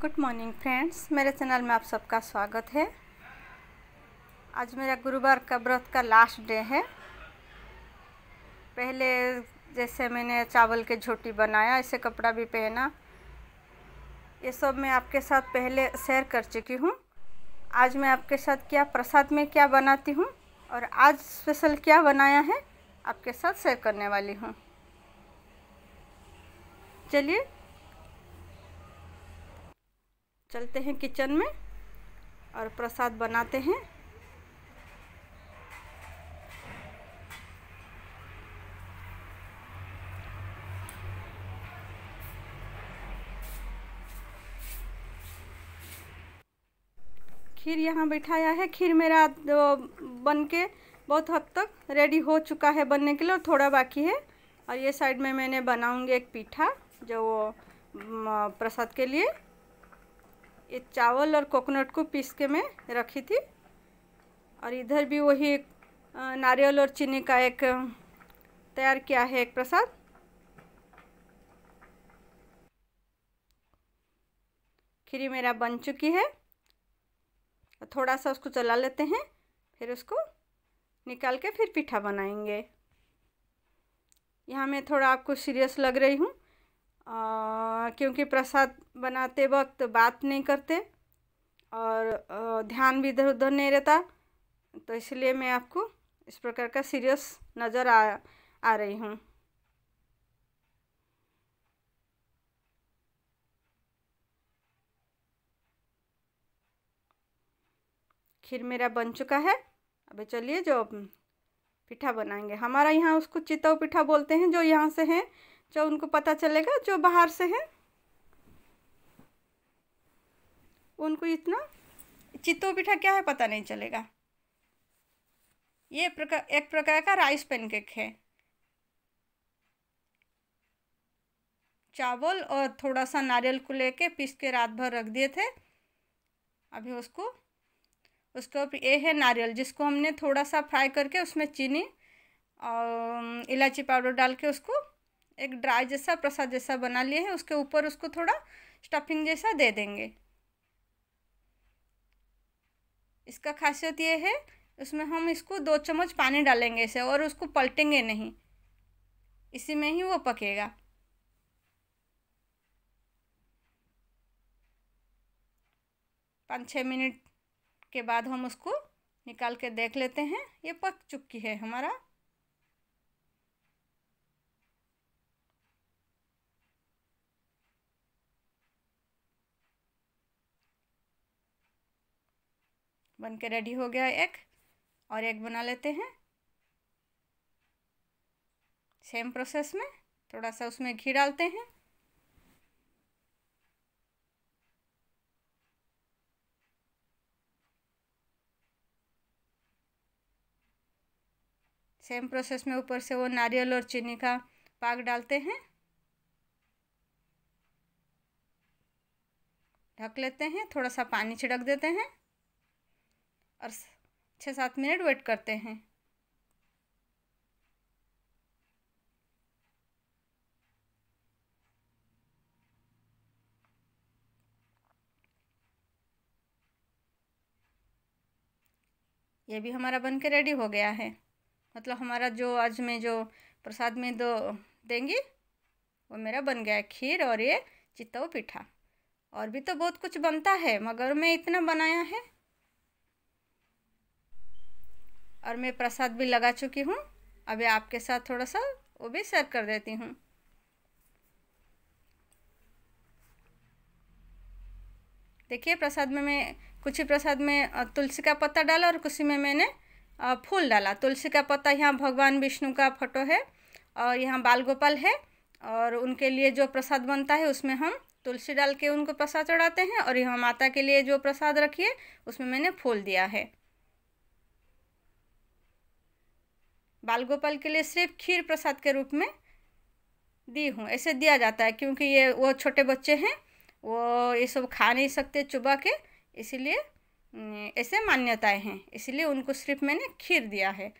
Good morning friends मेरे channel में आप सबका स्वागत है। आज मेरा गुरुवार का व्रत का लास्ट डे है। पहले जैसे मैंने चावल के झोटी बनाया, ऐसे कपड़ा भी पहना। ये सब मैं आपके साथ पहले शेयर कर चुकी हूँ। आज मैं आपके साथ क्या प्रसाद में क्या बनाती हूँ और आज स्पेशल क्या बनाया है, आपके साथ शेयर करने वाली हूँ। चलिए चलते हैं किचन में और प्रसाद बनाते हैं। खीर यहाँ बिठाया है। खीर मेरा बन के बहुत हद तक रेडी हो चुका है बनने के लिए और थोड़ा बाकी है। और ये साइड में मैंने बनाऊँगी एक पीठा जो वो प्रसाद के लिए। ये चावल और कोकोनट को पीस के मैं रखी थी। और इधर भी वही नारियल और चीनी का एक तैयार किया है एक प्रसाद। खीरी मेरा बन चुकी है। थोड़ा सा उसको चला लेते हैं, फिर उसको निकाल के फिर पीठा बनाएँगे। यहाँ मैं थोड़ा आपको सीरियस लग रही हूँ। क्योंकि प्रसाद बनाते वक्त बात नहीं करते और ध्यान भी इधर उधर नहीं रहता तो इसलिए मैं आपको इस प्रकार का सीरियस नज़र आ आ रही हूँ। खीर मेरा बन चुका है। अभी चलिए जो पिठा बनाएँगे। हमारा यहाँ उसको चितव पिठा बोलते हैं, जो यहाँ से हैं जो उनको पता चलेगा जो बाहर से हैं। उनको इतना चित्तो पिठा क्या है पता नहीं चलेगा। ये प्रकार एक प्रकार का राइस पैनकेक है। चावल और थोड़ा सा नारियल को लेके पीस के रात भर रख दिए थे। अभी उसको उसको ये है नारियल, जिसको हमने थोड़ा सा फ्राई करके उसमें चीनी और इलायची पाउडर डाल के उसको एक ड्राई जैसा, प्रसाद जैसा बना लिए है, उसके ऊपर उसको थोड़ा स्टफिंग जैसा दे देंगे। इसका खासियत ये है, उसमें हम इसको दो चम्मच पानी डालेंगे इसे और उसको पलटेंगे नहीं। इसी में ही वो पकेगा। पाँच छः मिनट के बाद हम उसको निकाल के देख लेते हैं, ये पक चुकी है हमारा। बन के रेडी हो गया एक और एक बना लेते हैं। सेम प्रोसेस में थोड़ा सा उसमें घी डालते हैं। सेम प्रोसेस में ऊपर से वो नारियल और चीनी का पाक डालते हैं। ढक लेते हैं, थोड़ा सा पानी छिड़क देते हैं। और छः सात मिनट वेट करते हैं। ये भी हमारा बन के रेडी हो गया है। मतलब हमारा जो आज में जो प्रसाद में दो देंगी, वो मेरा बन गया है खीर और ये चित्तव पीठा। और भी तो बहुत कुछ बनता है, मगर मैं इतना बनाया है और मैं प्रसाद भी लगा चुकी हूँ। अभी आपके साथ थोड़ा सा वो भी शेयर कर देती हूँ। देखिए, प्रसाद में मैं, कुछ ही प्रसाद में तुलसी का पत्ता डाला और कुछ में मैंने फूल डाला। तुलसी का पत्ता यहाँ भगवान विष्णु का फ़ोटो है और यहाँ बाल गोपाल है और उनके लिए जो प्रसाद बनता है, उसमें हम तुलसी डाल के उनको प्रसाद चढ़ाते हैं और यहाँ माता के लिए जो प्रसाद रखिए उसमें मैंने फूल दिया है। बाल गोपाल के लिए सिर्फ़ खीर प्रसाद के रूप में दी हूँ। ऐसे दिया जाता है क्योंकि ये वो छोटे बच्चे हैं, वो ये सब खा नहीं सकते चुबा के, इसीलिए ऐसे मान्यताएँ हैं। इसलिए उनको सिर्फ़ मैंने खीर दिया है।